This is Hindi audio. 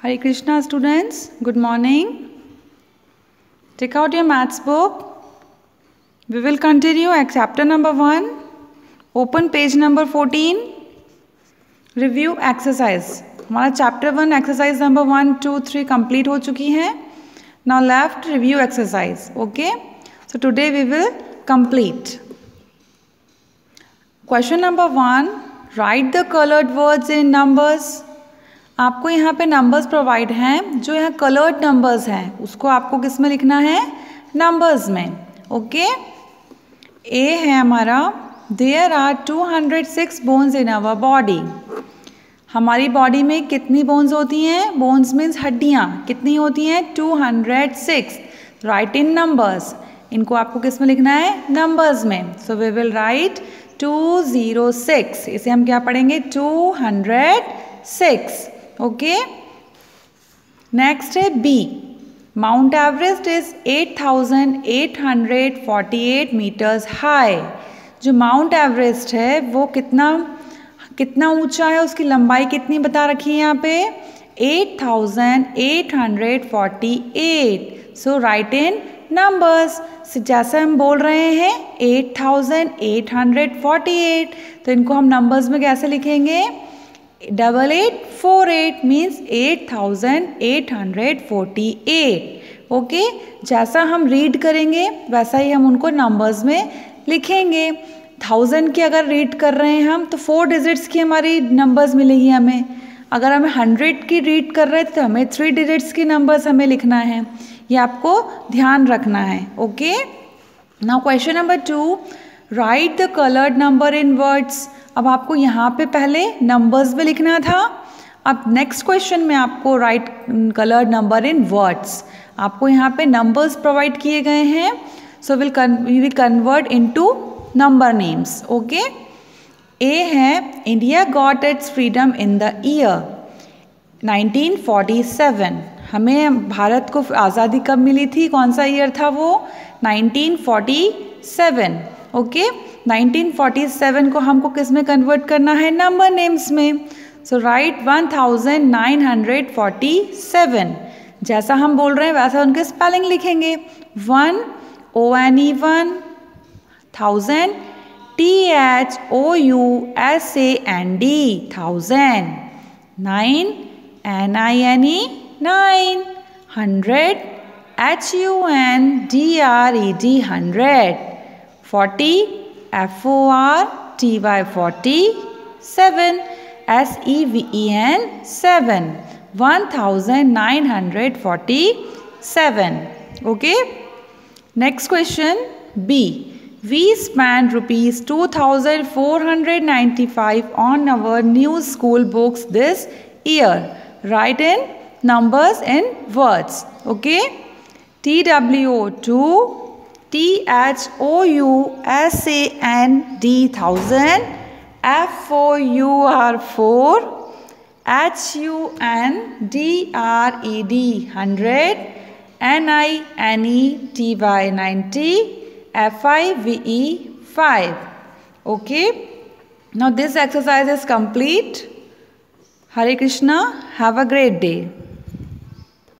Hare Krishna students, good morning. Take out your maths book. We will continue at chapter number 1. Open page number 14. Review exercise. हमारा chapter one exercise number one two three complete हो चुकी है now left review exercise okay so today we will complete question number one write the coloured words in numbers आपको यहाँ पे नंबर्स प्रोवाइड हैं, जो यहाँ कलर्ड नंबर्स हैं, उसको आपको किसमें लिखना है? नंबर्स में ओके ए है हमारा there are 206 bones in our body हमारी बॉडी में कितनी बोन्स होती हैं? बोन्स मीन्स हड्डियाँ, कितनी होती हैं? 206 राइट इन नंबर्स इनको आपको किसमें लिखना है? नंबर्स में. सो वी विल राइट 206 इसे हम क्या पढ़ेंगे? 206 ओके नेक्स्ट है B Mount Everest is 8,848 metres high जो माउंट एवरेस्ट है वो कितना कितना ऊँचा है? उसकी लंबाई कितनी बता रखी है यहाँ पे? 8,848 सो राइट इन नंबर्स जैसे हम बोल रहे हैं 8,848 तो इनको हम नंबर्स में कैसे लिखेंगे? Double eight four eight means eight thousand eight hundred forty eight okay जैसा हम रीड करेंगे, वैसा ही हम उनको नंबर्स में लिखेंगे. थाउज़ेंड की अगर रीड कर रहे हैं हम तो फोर डिजिट्स की हमारी नंबर्स मिलेगी हमें. अगर हमें हंड्रेड की रीड कर रहे थे तो हमें थ्री डिजिट्स की नंबर्स हमें लिखना है. ये आपको ध्यान रखना है. Okay now question number two write the coloured number in words अब आपको यहाँ पे पहले नंबर्स में लिखना था। अब नेक्स्ट क्वेश्चन में आपको write colour number in words आपको यहाँ पे नंबर्स प्रोवाइड किए गए हैं। So will will convert into number names okay A है India got its freedom in the year 1947 हमें भारत को आज़ादी कब मिली थी? कौन सा ईयर था वो? 1947 ओके okay? 1947 को हमको किसमें कन्वर्ट करना है? नंबर नेम्स में। सो राइट 1947 जैसा हम बोल रहे हैं, वैसा उनके स्पेलिंग लिखेंगे। One O N E one thousand T H O U S A N D thousand nine N I N E nine hundred H U N D R E D hundred forty F O R T Y 47 S E V E N 7 1947 okay? Next question B. We spent rupees 2495 on our new school books this year. Write in numbers in words. Okay? TWO2 T H O U S A N D thousand F O U R four H U N D R E D hundred N I N E T Y ninety F I V E five. Okay? Now this exercise is complete. Hare Krishna have a great day